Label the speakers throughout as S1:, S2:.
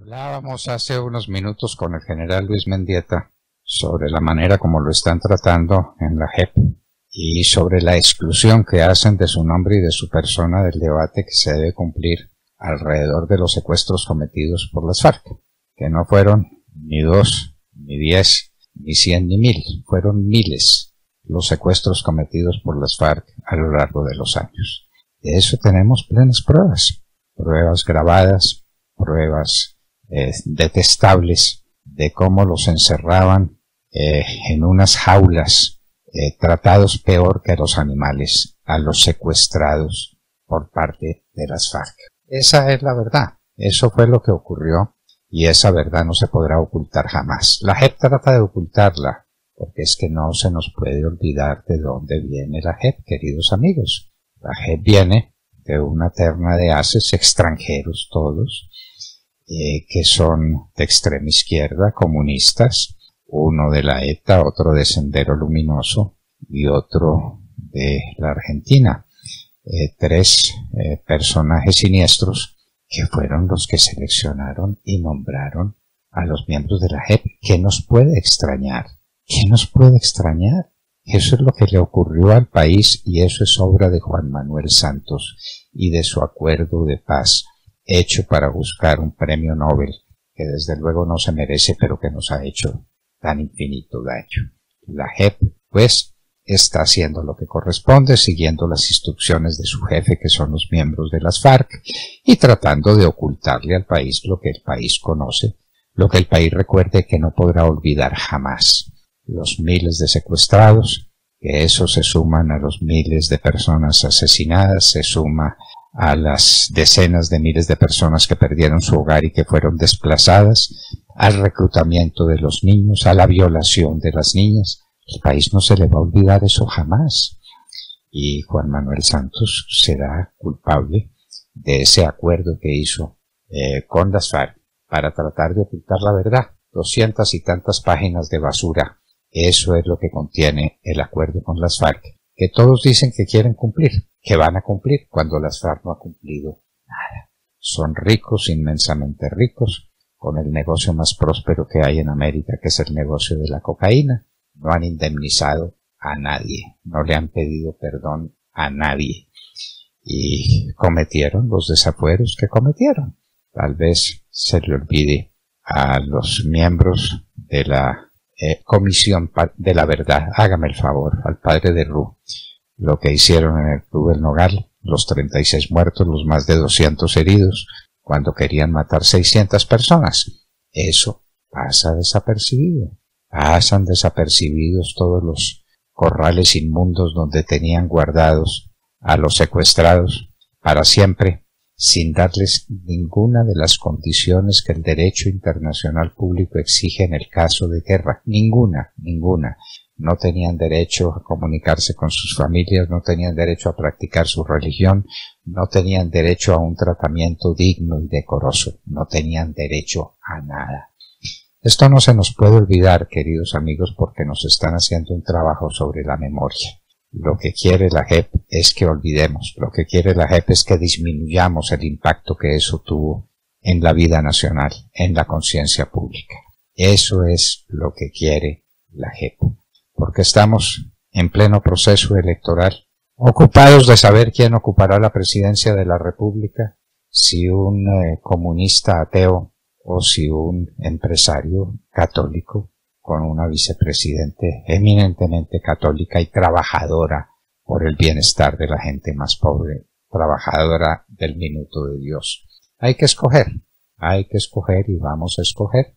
S1: Hablábamos hace unos minutos con el general Luis Mendieta sobre la manera como lo están tratando en la JEP y sobre la exclusión que hacen de su nombre y de su persona del debate que se debe cumplir alrededor de los secuestros cometidos por las FARC, que no fueron ni dos, ni diez, ni cien, ni mil, fueron miles los secuestros cometidos por las FARC a lo largo de los años. De eso tenemos plenas pruebas, pruebas grabadas, pruebas eh, detestables de cómo los encerraban eh, en unas jaulas, eh, tratados peor que los animales, a los secuestrados por parte de las FARC. Esa es la verdad. Eso fue lo que ocurrió y esa verdad no se podrá ocultar jamás. La JEP trata de ocultarla porque es que no se nos puede olvidar de dónde viene la JEP, queridos amigos. La JEP viene de una terna de haces extranjeros todos, eh, que son de extrema izquierda, comunistas, uno de la ETA, otro de Sendero Luminoso y otro de la Argentina. Eh, tres eh, personajes siniestros que fueron los que seleccionaron y nombraron a los miembros de la JEP. ¿Qué nos puede extrañar? ¿Qué nos puede extrañar? Eso es lo que le ocurrió al país y eso es obra de Juan Manuel Santos y de su acuerdo de paz hecho para buscar un premio Nobel que desde luego no se merece pero que nos ha hecho tan infinito daño. La JEP, pues, está haciendo lo que corresponde, siguiendo las instrucciones de su jefe, que son los miembros de las FARC, y tratando de ocultarle al país lo que el país conoce, lo que el país recuerde que no podrá olvidar jamás. Los miles de secuestrados, que eso se suman a los miles de personas asesinadas, se suma a las decenas de miles de personas que perdieron su hogar y que fueron desplazadas, al reclutamiento de los niños, a la violación de las niñas. El país no se le va a olvidar eso jamás. Y Juan Manuel Santos será culpable de ese acuerdo que hizo eh, con las FARC para tratar de ocultar la verdad. Doscientas y tantas páginas de basura. Eso es lo que contiene el acuerdo con las FARC, que todos dicen que quieren cumplir, que van a cumplir cuando las FARC no ha cumplido nada. Son ricos, inmensamente ricos, con el negocio más próspero que hay en América, que es el negocio de la cocaína. No han indemnizado a nadie, no le han pedido perdón a nadie. Y cometieron los desafueros que cometieron. Tal vez se le olvide a los miembros de la eh, Comisión de la Verdad, hágame el favor, al padre de Ru, lo que hicieron en el Club del Nogal, los 36 muertos, los más de 200 heridos, cuando querían matar 600 personas. Eso pasa desapercibido. Pasan desapercibidos todos los corrales inmundos donde tenían guardados a los secuestrados para siempre, sin darles ninguna de las condiciones que el derecho internacional público exige en el caso de guerra. Ninguna, ninguna no tenían derecho a comunicarse con sus familias, no tenían derecho a practicar su religión, no tenían derecho a un tratamiento digno y decoroso, no tenían derecho a nada. Esto no se nos puede olvidar, queridos amigos, porque nos están haciendo un trabajo sobre la memoria. Lo que quiere la JEP es que olvidemos, lo que quiere la JEP es que disminuyamos el impacto que eso tuvo en la vida nacional, en la conciencia pública. Eso es lo que quiere la JEP porque estamos en pleno proceso electoral, ocupados de saber quién ocupará la presidencia de la República, si un eh, comunista ateo o si un empresario católico con una vicepresidente eminentemente católica y trabajadora por el bienestar de la gente más pobre, trabajadora del minuto de Dios. Hay que escoger, hay que escoger y vamos a escoger.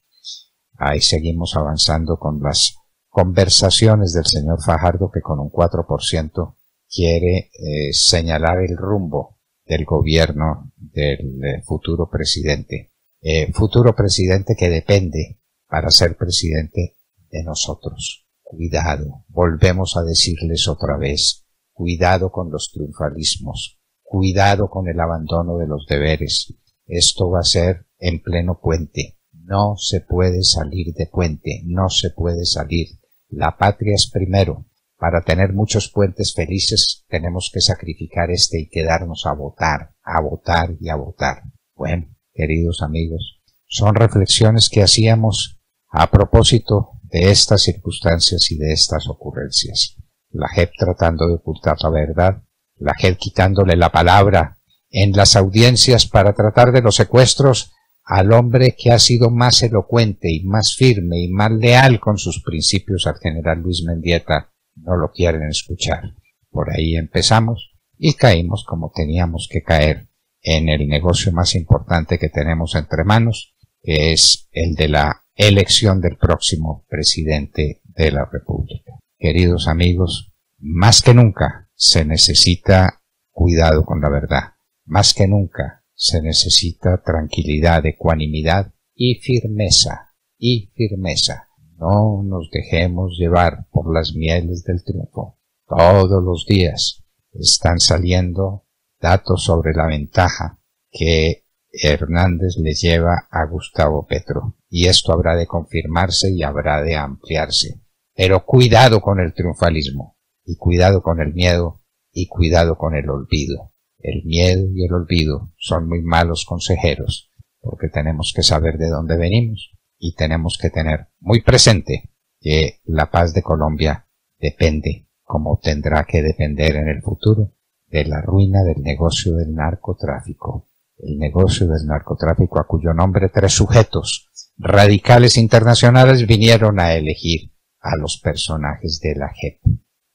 S1: Ahí seguimos avanzando con las conversaciones del señor Fajardo que con un 4% quiere eh, señalar el rumbo del gobierno del eh, futuro presidente. Eh, futuro presidente que depende para ser presidente de nosotros. Cuidado, volvemos a decirles otra vez, cuidado con los triunfalismos, cuidado con el abandono de los deberes. Esto va a ser en pleno puente. No se puede salir de puente, no se puede salir la patria es primero. Para tener muchos puentes felices tenemos que sacrificar este y quedarnos a votar, a votar y a votar. Bueno, queridos amigos, Son reflexiones que hacíamos a propósito de estas circunstancias y de estas ocurrencias. La JEP tratando de ocultar la verdad, la JEP quitándole la palabra en las audiencias para tratar de los secuestros al hombre que ha sido más elocuente y más firme y más leal con sus principios al general Luis Mendieta, no lo quieren escuchar. Por ahí empezamos y caímos como teníamos que caer en el negocio más importante que tenemos entre manos, que es el de la elección del próximo presidente de la República. Queridos amigos, más que nunca se necesita cuidado con la verdad. Más que nunca se necesita tranquilidad, ecuanimidad y firmeza. Y firmeza. No nos dejemos llevar por las mieles del triunfo. Todos los días están saliendo datos sobre la ventaja que Hernández le lleva a Gustavo Petro. Y esto habrá de confirmarse y habrá de ampliarse. Pero cuidado con el triunfalismo, y cuidado con el miedo, y cuidado con el olvido. El miedo y el olvido son muy malos consejeros, porque tenemos que saber de dónde venimos y tenemos que tener muy presente que la paz de Colombia depende, como tendrá que depender en el futuro, de la ruina del negocio del narcotráfico. El negocio del narcotráfico a cuyo nombre tres sujetos radicales internacionales vinieron a elegir a los personajes de la JEP.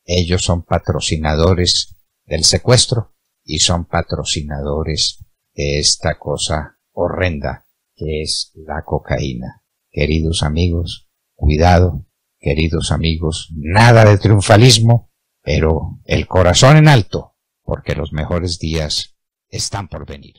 S1: Ellos son patrocinadores del secuestro y son patrocinadores de esta cosa horrenda que es la cocaína. Queridos amigos, cuidado, queridos amigos, nada de triunfalismo, pero el corazón en alto, porque los mejores días están por venir.